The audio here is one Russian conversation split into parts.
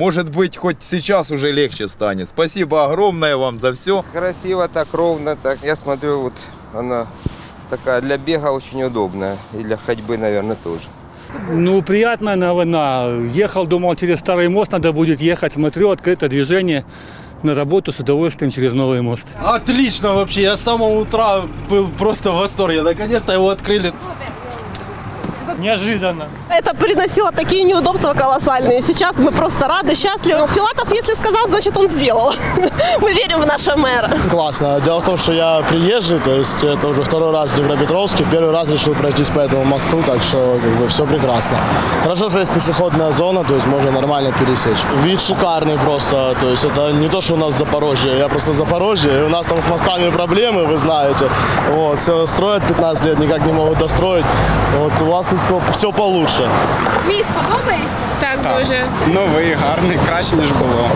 Может быть, хоть сейчас уже легче станет. Спасибо огромное вам за все. Красиво так, ровно так. Я смотрю, вот она такая для бега очень удобная. И для ходьбы, наверное, тоже. Ну, приятная новина. Ехал, думал, через старый мост надо будет ехать. Смотрю, открыто движение на работу с удовольствием через новый мост. Отлично вообще, я с самого утра был просто в восторге. Наконец-то его открыли. Неожиданно. Это приносило такие неудобства колоссальные. Сейчас мы просто рады, счастливы. Филатов, если сказал, значит он сделал. Мы верим в нашего мэра. Классно. Дело в том, что я приезжий, то есть это уже второй раз в Днепропетровске. Первый раз решил пройтись по этому мосту, так что как бы все прекрасно. Хорошо, что есть пешеходная зона, то есть можно нормально пересечь. Вид шикарный просто, то есть это не то, что у нас Запорожье, я просто Запорожье, и у нас там с мостами проблемы, вы знаете. Вот, все строят 15 лет, никак не могут достроить. Вот у вас тут все получше. Міст подобається? Так, дуже. Новий, гарний, краще, ніж було.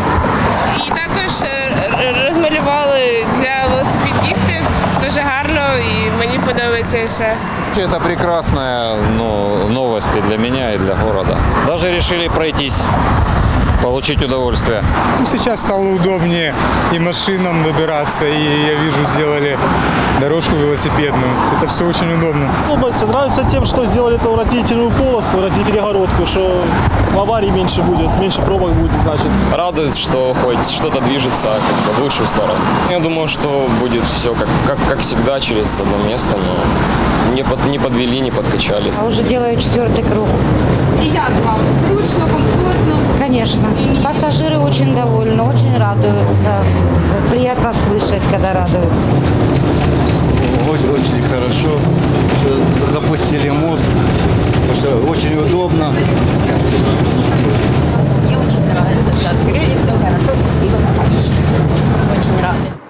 І також е, розмалювали для велосипедистів дуже гарно і мені подобається все. Это прекрасная ну, новость и для меня, и для города. Даже решили пройтись, получить удовольствие. Ну, Сейчас стало удобнее и машинам добираться, и я вижу, сделали дорожку велосипедную. Это все очень удобно. Нравится, нравится тем, что сделали эту разделительную полосу, перегородку, что аварий меньше будет, меньше пробок будет, значит. Радует, что хоть что-то движется как бы, в лучшую сторону. Я думаю, что будет все как, как, как всегда через одно место, но не, под, не подвели, не подкачали. А уже делаю четвертый круг. І як вам? Зручно, комфортно? Конечно. Пассажиры очень довольны, очень радуются. Приятно слышать, когда радуются. Очень, очень хорошо, что запустили мост, потому что очень удобно. Мне очень нравится, что открыли, все хорошо, красиво, отлично. Очень рады.